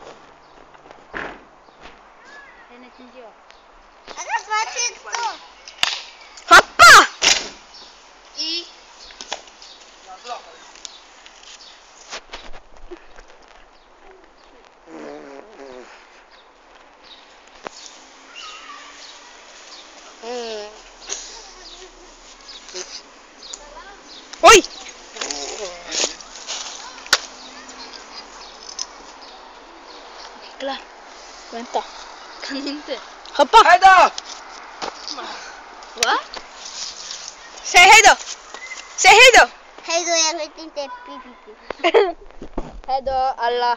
diyor. Senetin diyor. Aga saçı tuttu. Hoppa! İyi. Oi! Klar. Vänta. Kan inte. Hoppa! Hej då! Va? Säg hej då! Säg hej då! Hej då, jag vet inte. hej då, alla.